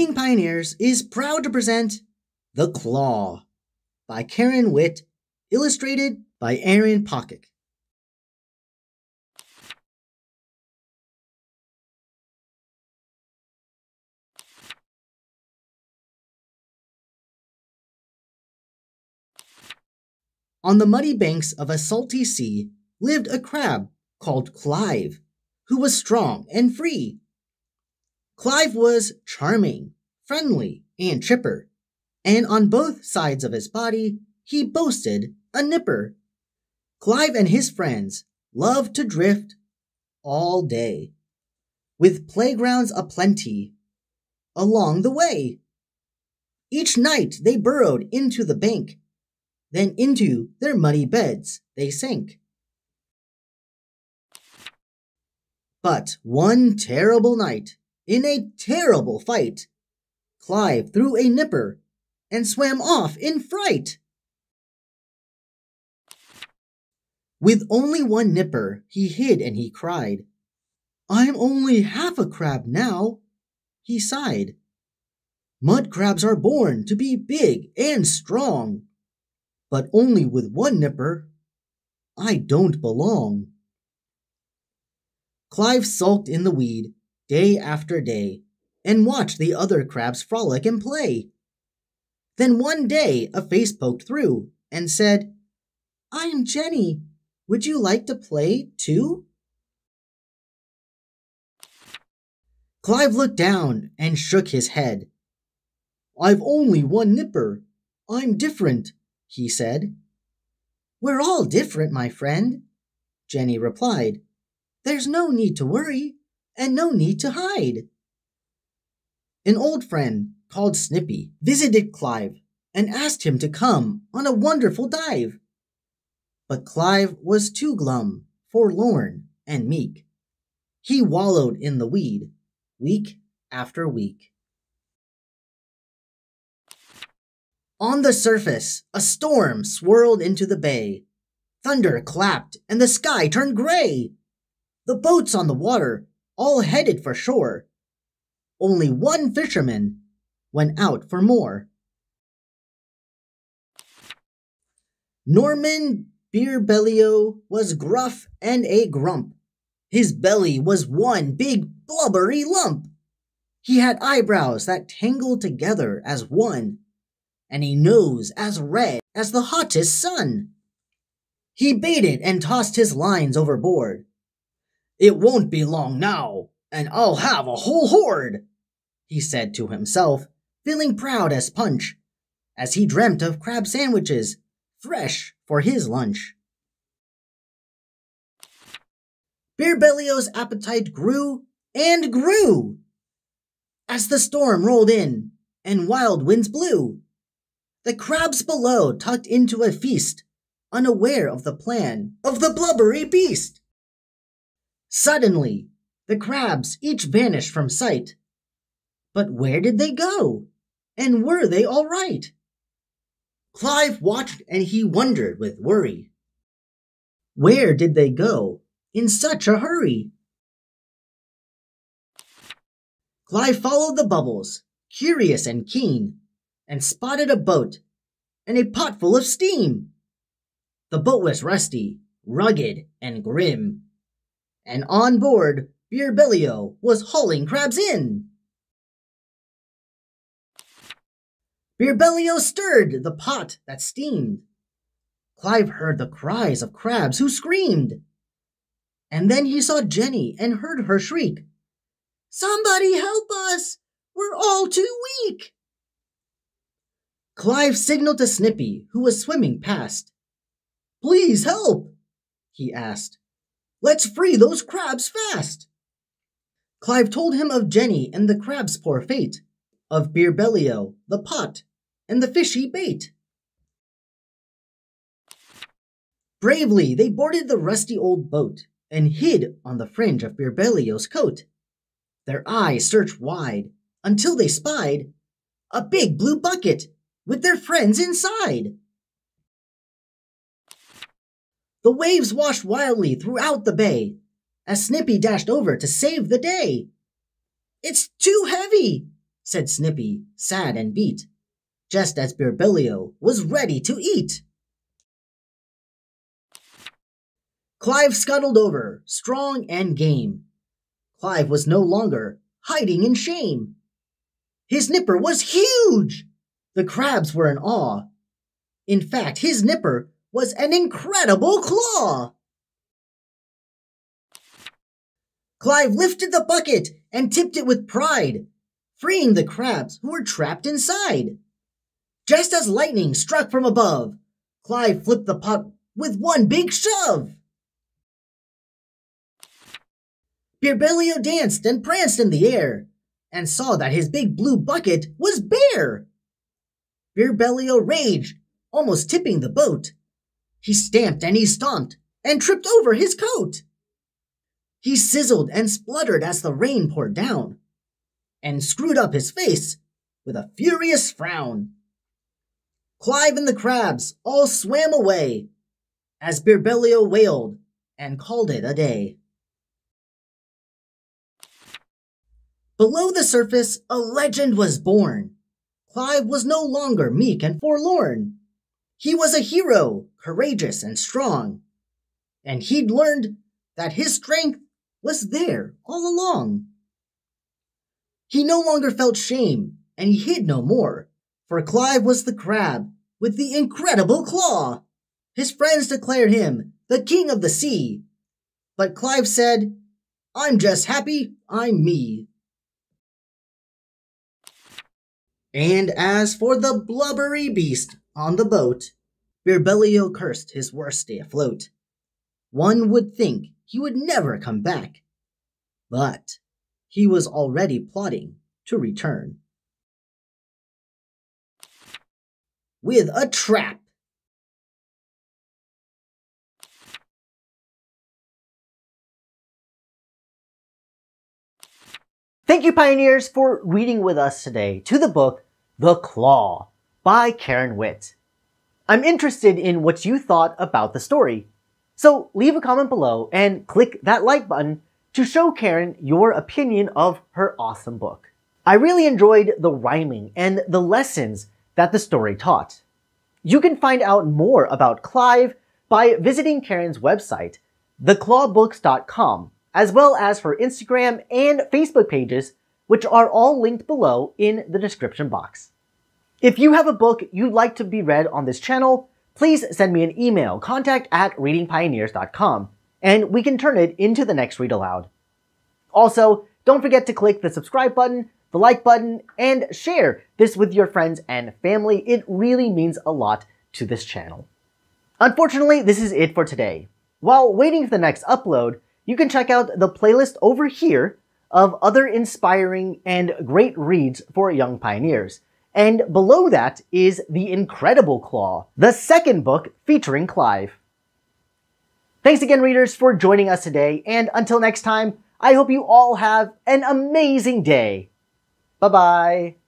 Reading Pioneers is proud to present The Claw by Karen Witt, illustrated by Aaron Pockett. On the muddy banks of a salty sea lived a crab called Clive, who was strong and free. Clive was charming, friendly, and chipper, and on both sides of his body he boasted a nipper. Clive and his friends loved to drift all day, with playgrounds aplenty along the way. Each night they burrowed into the bank, then into their muddy beds they sank. But one terrible night, in a terrible fight, Clive threw a nipper and swam off in fright. With only one nipper, he hid and he cried, I'm only half a crab now, he sighed. Mud crabs are born to be big and strong, but only with one nipper, I don't belong. Clive sulked in the weed day after day and watched the other crabs frolic and play. Then one day a face poked through and said, I'm Jenny. Would you like to play too? Clive looked down and shook his head. I've only one nipper. I'm different, he said. We're all different, my friend, Jenny replied. There's no need to worry, and no need to hide. An old friend called Snippy visited Clive and asked him to come on a wonderful dive. But Clive was too glum, forlorn, and meek. He wallowed in the weed, week after week. On the surface, a storm swirled into the bay. Thunder clapped, and the sky turned gray. The boats on the water all headed for shore. Only one fisherman went out for more. Norman Beerbellio was gruff and a grump. His belly was one big blubbery lump. He had eyebrows that tangled together as one, and a nose as red as the hottest sun. He baited and tossed his lines overboard, it won't be long now, and I'll have a whole horde, he said to himself, feeling proud as punch, as he dreamt of crab sandwiches, fresh for his lunch. Beerbellio's appetite grew and grew as the storm rolled in and wild winds blew. The crabs below tucked into a feast, unaware of the plan of the blubbery beast. Suddenly, the crabs each vanished from sight. But where did they go? And were they all right? Clive watched and he wondered with worry. Where did they go in such a hurry? Clive followed the bubbles, curious and keen, and spotted a boat and a pot full of steam. The boat was rusty, rugged, and grim and on board, Beerbellio was hauling crabs in. Beerbellio stirred the pot that steamed. Clive heard the cries of crabs who screamed. And then he saw Jenny and heard her shriek, Somebody help us! We're all too weak! Clive signaled to Snippy, who was swimming past. Please help, he asked. Let's free those crabs fast! Clive told him of Jenny and the crab's poor fate, of Beerbellio, the pot, and the fishy bait. Bravely they boarded the rusty old boat and hid on the fringe of Beerbellio's coat. Their eyes searched wide until they spied a big blue bucket with their friends inside. The waves washed wildly throughout the bay as Snippy dashed over to save the day. It's too heavy, said Snippy, sad and beat, just as Beerbellio was ready to eat. Clive scuttled over, strong and game. Clive was no longer hiding in shame. His nipper was huge! The crabs were in awe. In fact, his nipper was an incredible claw! Clive lifted the bucket and tipped it with pride, freeing the crabs who were trapped inside. Just as lightning struck from above, Clive flipped the pot with one big shove. Beerbellio danced and pranced in the air and saw that his big blue bucket was bare. Beerbellio raged, almost tipping the boat. He stamped and he stomped and tripped over his coat. He sizzled and spluttered as the rain poured down, and screwed up his face with a furious frown. Clive and the crabs all swam away as Beerbellio wailed and called it a day. Below the surface, a legend was born. Clive was no longer meek and forlorn. He was a hero, courageous and strong. And he'd learned that his strength was there all along. He no longer felt shame, and he hid no more, for Clive was the crab with the incredible claw. His friends declared him the king of the sea. But Clive said, I'm just happy I'm me. And as for the blubbery beast on the boat, Beerbellio cursed his worst day afloat. One would think he would never come back. But he was already plotting to return. With a trap. Thank you, Pioneers, for reading with us today to the book The Claw by Karen Witt. I'm interested in what you thought about the story. So leave a comment below and click that like button to show Karen your opinion of her awesome book. I really enjoyed the rhyming and the lessons that the story taught. You can find out more about Clive by visiting Karen's website, theclawbooks.com as well as her Instagram and Facebook pages, which are all linked below in the description box. If you have a book you'd like to be read on this channel, please send me an email, contact at readingpioneers.com, and we can turn it into the next read aloud. Also, don't forget to click the subscribe button, the like button, and share this with your friends and family. It really means a lot to this channel. Unfortunately, this is it for today. While waiting for the next upload, you can check out the playlist over here of other inspiring and great reads for young pioneers. And below that is The Incredible Claw, the second book featuring Clive. Thanks again, readers, for joining us today, and until next time, I hope you all have an amazing day. Bye bye.